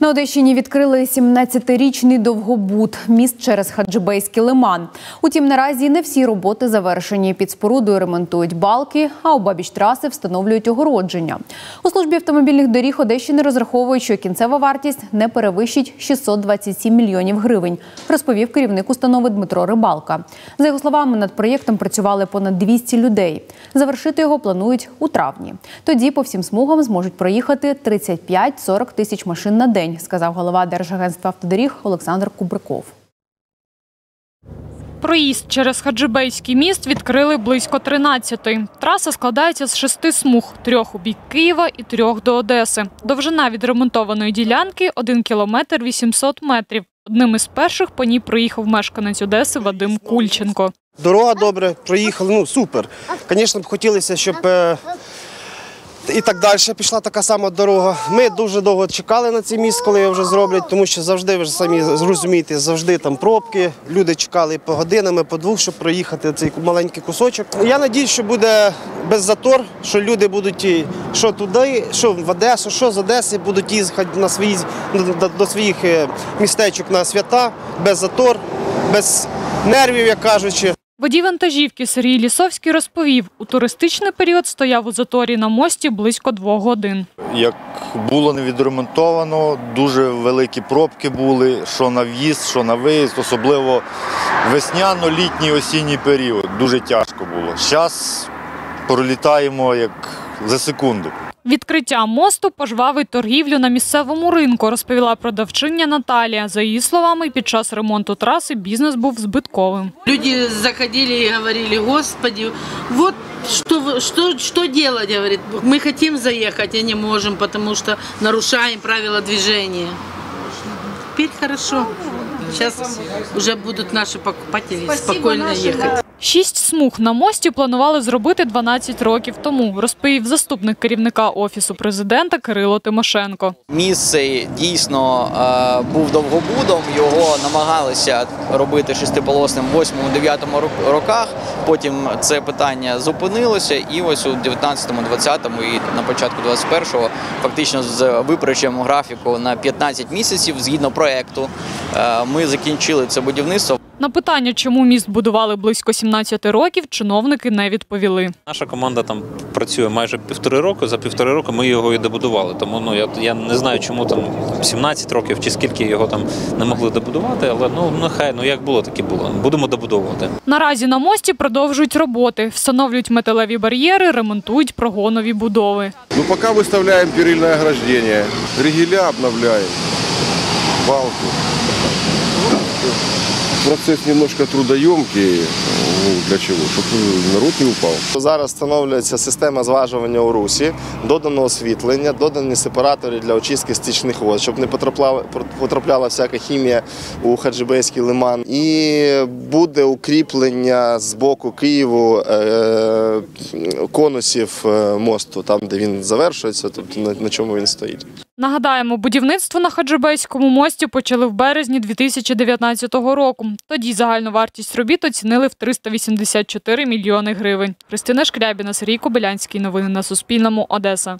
На Одещині відкрили 17-річний довгобуд міст через Хаджибейський лиман. Утім, наразі не всі роботи завершені. Під спорудою ремонтують балки, а у бабіч траси встановлюють огородження. У службі автомобільних доріг Одещини розраховують, що кінцева вартість не перевищить 627 мільйонів гривень, розповів керівник установи Дмитро Рибалка. За його словами, над проєктом працювали понад 200 людей. Завершити його планують у травні. Тоді по всім смугам зможуть проїхати 35-40 тисяч машин на день, сказав голова Держагентства автодоріг Олександр Кубриков. Проїзд через Хаджибейський міст відкрили близько 13-ї. Траса складається з шести смуг – трьох у бік Києва і трьох до Одеси. Довжина відремонтованої ділянки – 1 кілометр 800 метрів. Одним із перших по ній проїхав мешканець Одеси Вадим Кульченко. Дорога добре, проїхали, ну супер. Звісно, б хотілося, щоб е, і так далі пішла така сама дорога. Ми дуже довго чекали на цей міст, коли його вже зроблять, тому що завжди, ви ж самі зрозумієте, завжди там пробки. Люди чекали по годинами, по двох, щоб проїхати цей маленький кусочок. Я надіюсь, що буде без затор, що люди будуть що туди, що в Одесу, що з Одеси будуть їхати на свої, до, до своїх е, містечок на свята, без затор, без нервів, як кажучи. Водій вантажівки Сергій Лісовський розповів, у туристичний період стояв у заторі на мості близько двох годин. Як було не відремонтовано, дуже великі пробки були, що на в'їзд, що на виїзд, особливо весняно-літній осінній період. Дуже тяжко було. Зараз пролітаємо як за секунду. Відкриття мосту пожвавить торгівлю на місцевому ринку, розповіла продавчиня Наталія. За її словами, під час ремонту траси бізнес був збитковим. Люди заходили и говорили, господи, вот что, вы- что, что делать, говорит, мы хотим а не можем, потому что нарушаем правила движения. Теперь хорошо. Сейчас уже будут наши покупатели спокойно ехать. Шість смуг на мості планували зробити 12 років тому, розповів заступник керівника офісу президента Кирило Тимошенко. Міст цей дійсно е, був довгобудом. Його намагалися робити шестиполосним в 8-9 роках. Потім це питання зупинилося, і ось у 19-му, 20-му і на початку 21-го фактично з випередженням графіку на 15 місяців згідно проекту е, ми закінчили це будівництво. На питання, чому міст будували близько 17 років, чиновники не відповіли. Наша команда там працює майже півтори року. За півтори року ми його і добудували. Тому ну я, я не знаю, чому там 17 років чи скільки його там не могли добудувати, але ну нехай ну як було, так і було. Будемо добудовувати. Наразі на мості продовжують роботи, встановлюють металеві бар'єри, ремонтують прогонові будови. Ну, пока выставляем перильное ограждение, ригеля обновляем, балку. Процесс немножко трудоемкий. Ну, для чего? Чтобы народ не упал. Зараз встановлюється система зважування у русі, додано освітлення, додані сепаратори для очистки стічних вод, щоб не потрапляла, потрапляла всяка хімія у Хаджибейський лиман. І буде укріплення з боку Києву е, конусів е, мосту, там де він завершується, тобто на чому він стоїть. Нагадаємо, будівництво на Хаджибейському мості почали в березні 2019 року. Тоді загальну вартість робіт оцінили в 384 мільйони гривень. Христина Шкрябіна, Сергій Кобилянський. Новини на Суспільному. Одеса.